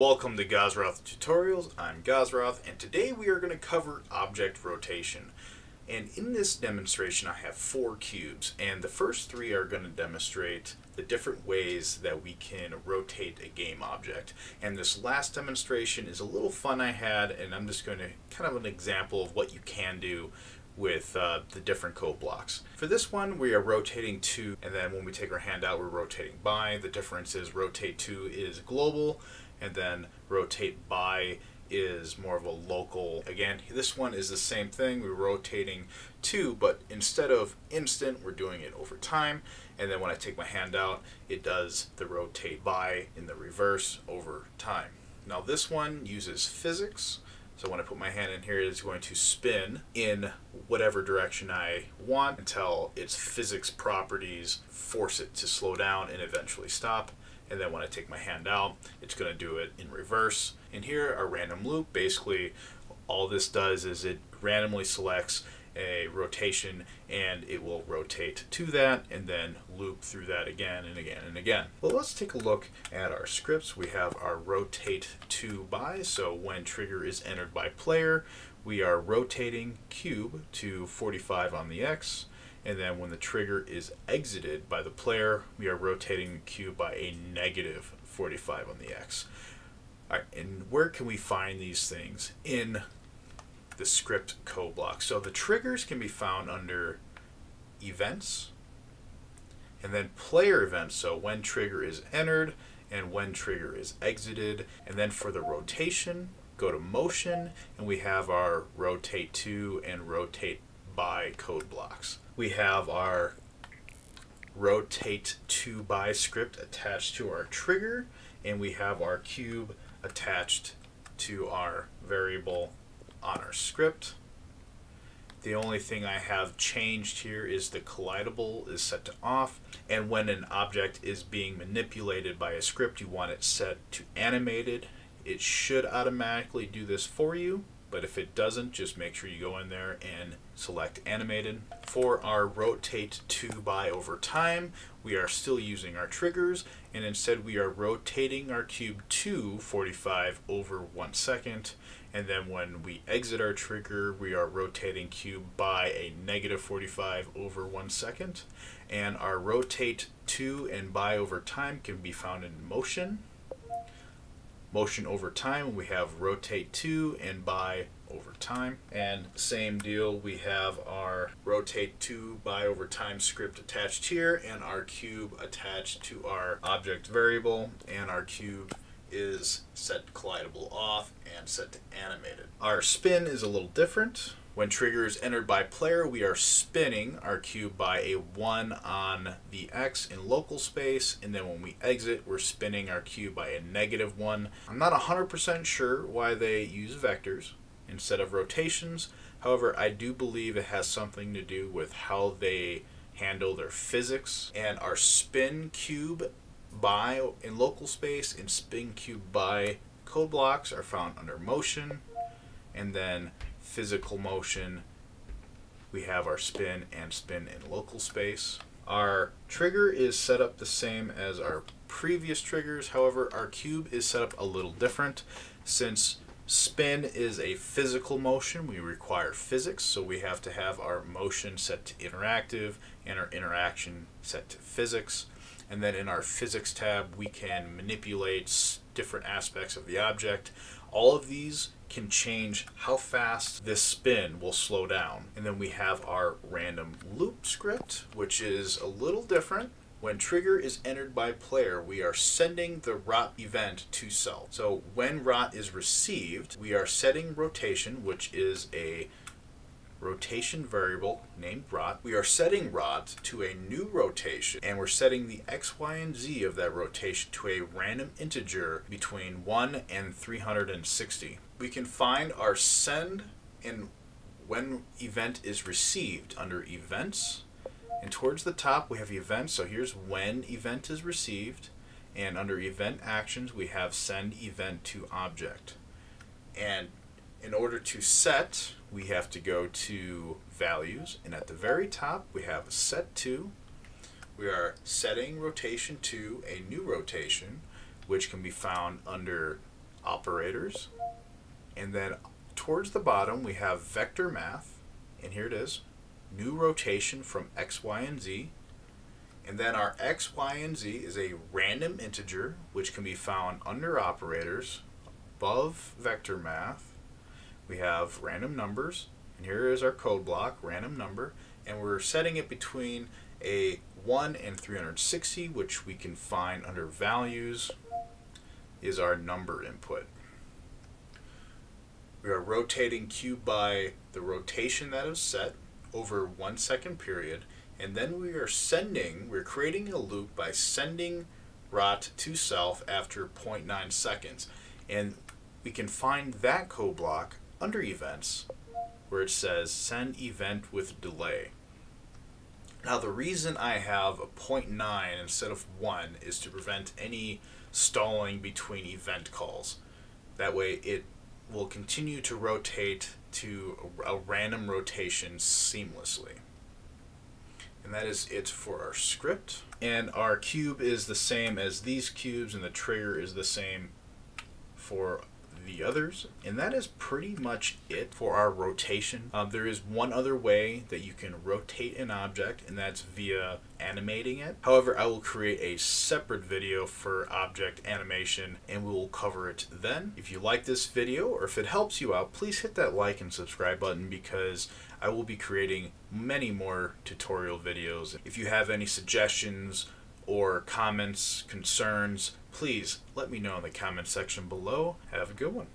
Welcome to GausRoth Tutorials. I'm GausRoth, and today we are going to cover object rotation. And in this demonstration, I have four cubes, and the first three are going to demonstrate the different ways that we can rotate a game object. And this last demonstration is a little fun I had, and I'm just going to kind of an example of what you can do with uh, the different code blocks. For this one, we are rotating to, and then when we take our hand out, we're rotating by. The difference is rotate to is global, and then rotate by is more of a local. Again, this one is the same thing. We're rotating to, but instead of instant, we're doing it over time. And then when I take my hand out, it does the rotate by in the reverse over time. Now this one uses physics. So when I put my hand in here, it is going to spin in whatever direction I want until its physics properties force it to slow down and eventually stop. And then when I take my hand out, it's going to do it in reverse. And here, a random loop, basically all this does is it randomly selects a rotation and it will rotate to that and then loop through that again and again and again. Well, let's take a look at our scripts. We have our rotate to by, so when trigger is entered by player, we are rotating cube to 45 on the X, and then when the trigger is exited by the player, we are rotating the cube by a negative 45 on the X. And where can we find these things? In the script code block. So the triggers can be found under events and then player events. So when trigger is entered and when trigger is exited. And then for the rotation, go to motion and we have our rotate to and rotate by code blocks. We have our rotate to by script attached to our trigger and we have our cube attached to our variable on our script. The only thing I have changed here is the collidable is set to off and when an object is being manipulated by a script you want it set to animated. It should automatically do this for you but if it doesn't just make sure you go in there and select animated. For our rotate to by over time we are still using our triggers and instead we are rotating our cube to 45 over one second. And then when we exit our trigger we are rotating cube by a negative 45 over one second. And our rotate to and by over time can be found in motion motion over time we have rotate to and by over time and same deal we have our rotate to by over time script attached here and our cube attached to our object variable and our cube is set collidable off and set to animated. Our spin is a little different. When trigger is entered by player, we are spinning our cube by a 1 on the X in local space, and then when we exit, we're spinning our cube by a negative 1. I'm not 100% sure why they use vectors instead of rotations. However, I do believe it has something to do with how they handle their physics. And our spin cube by in local space and spin cube by code blocks are found under motion and then physical motion we have our spin and spin in local space. Our trigger is set up the same as our previous triggers however our cube is set up a little different. Since spin is a physical motion we require physics so we have to have our motion set to interactive and our interaction set to physics. And then in our physics tab, we can manipulate different aspects of the object. All of these can change how fast this spin will slow down. And then we have our random loop script, which is a little different. When trigger is entered by player, we are sending the rot event to cell. So when rot is received, we are setting rotation, which is a rotation variable named rot. We are setting rot to a new rotation and we're setting the x, y, and z of that rotation to a random integer between 1 and 360. We can find our send and when event is received under events and towards the top we have events so here's when event is received and under event actions we have send event to object and in order to set we have to go to values and at the very top we have set to we are setting rotation to a new rotation which can be found under operators, and then towards the bottom we have vector math, and here it is, new rotation from x, y, and z. And then our x, y, and z is a random integer which can be found under operators above vector math. We have random numbers, and here is our code block, random number, and we're setting it between a 1 and 360, which we can find under values, is our number input. We are rotating cube by the rotation that is set over one second period, and then we are sending, we're creating a loop by sending rot to self after 0.9 seconds. And we can find that code block under events where it says send event with delay. Now the reason I have a 0.9 instead of 1 is to prevent any stalling between event calls. That way it will continue to rotate to a random rotation seamlessly. And that is it for our script. And our cube is the same as these cubes and the trigger is the same for the others. And that is pretty much it for our rotation. Um, there is one other way that you can rotate an object, and that's via animating it. However, I will create a separate video for object animation, and we will cover it then. If you like this video, or if it helps you out, please hit that like and subscribe button because I will be creating many more tutorial videos. If you have any suggestions, or comments, concerns, please let me know in the comment section below. Have a good one.